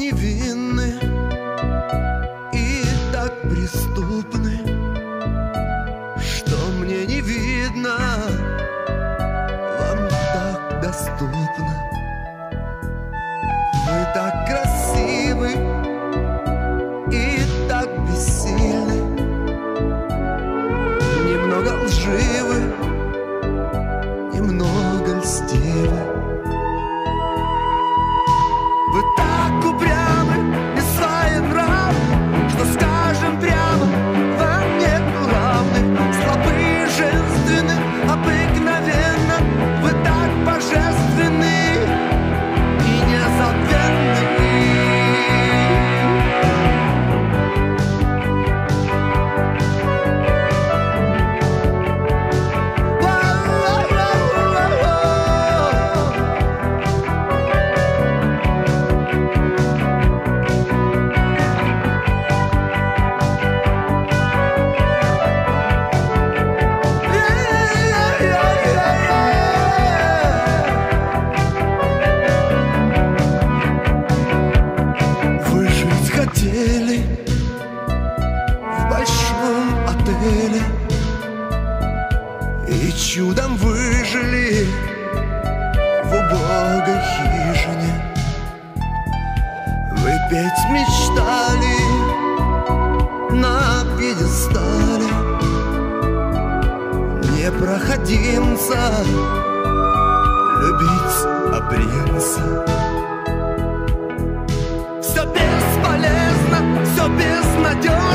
невинны И так преступны Что мне не видно Вам так доступно. Вы так красивы И так бессильны Немного лживы хотели в большом отеле И чудом выжили в убогой хижине. Вы петь мечтали на пьедестале Непроходимца любить а принца yo.